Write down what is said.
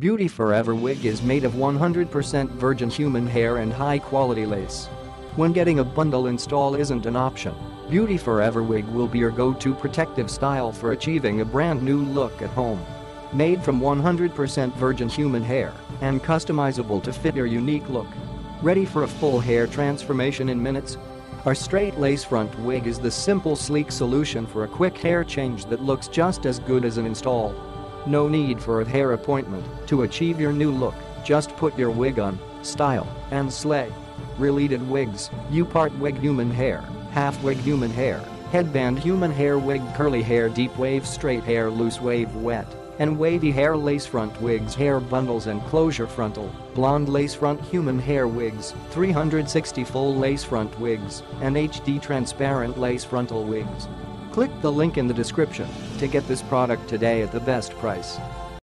Beauty Forever wig is made of 100% virgin human hair and high-quality lace. When getting a bundle install isn't an option, Beauty Forever wig will be your go-to protective style for achieving a brand new look at home. Made from 100% virgin human hair and customizable to fit your unique look. Ready for a full hair transformation in minutes? Our straight lace front wig is the simple sleek solution for a quick hair change that looks just as good as an install. No need for a hair appointment to achieve your new look, just put your wig on, style, and slay. Related wigs, U-part wig human hair, half wig human hair, headband human hair wig curly hair deep wave straight hair loose wave wet, and wavy hair lace front wigs hair bundles and closure frontal, blonde lace front human hair wigs, 360 full lace front wigs, and HD transparent lace frontal wigs. Click the link in the description to get this product today at the best price.